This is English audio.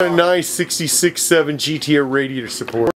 A nice 66.7 GTR radiator support.